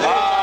Ah.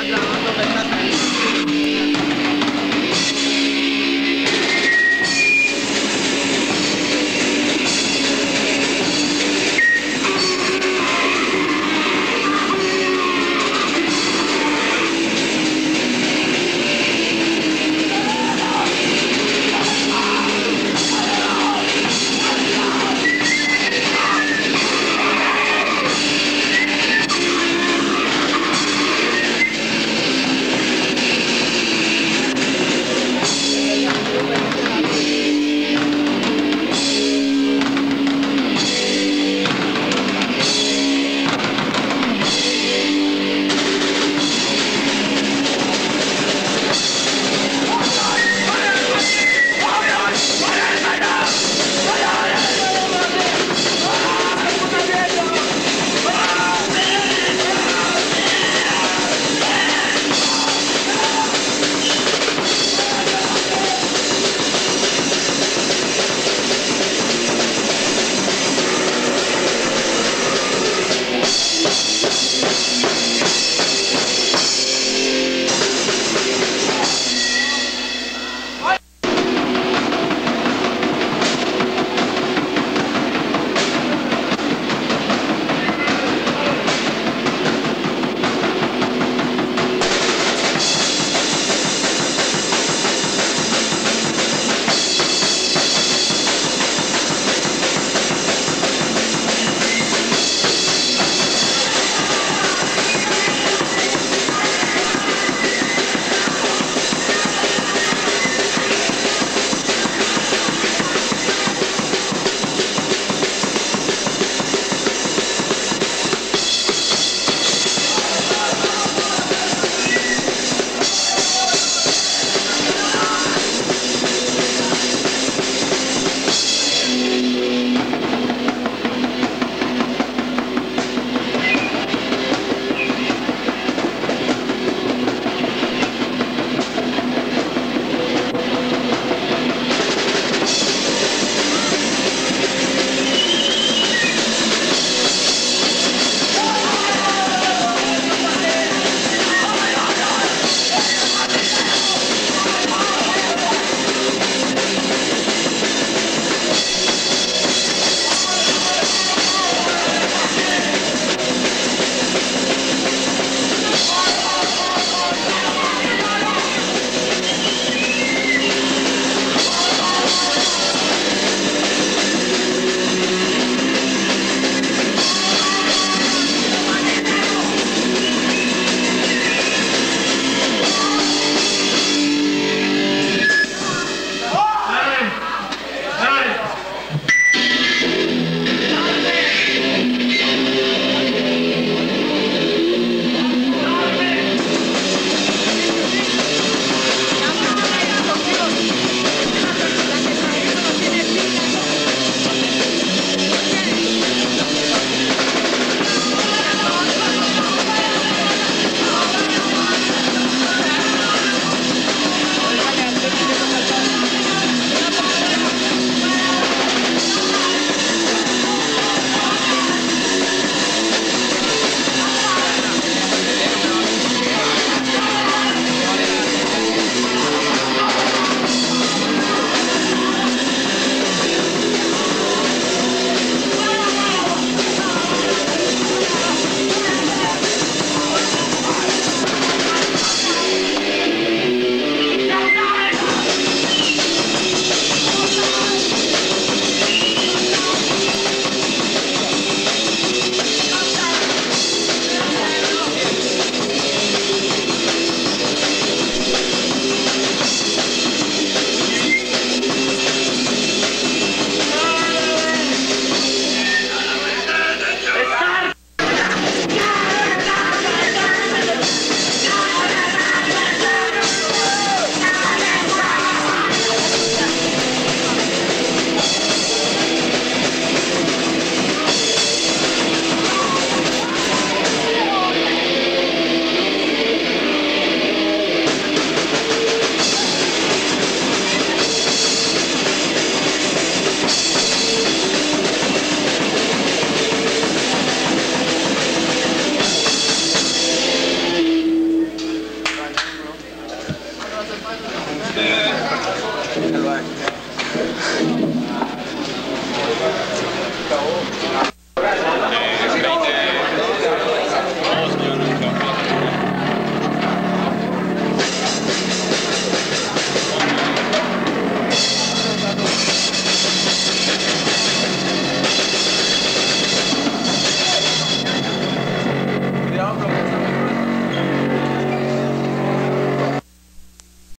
Dạ, dạ, Instagram,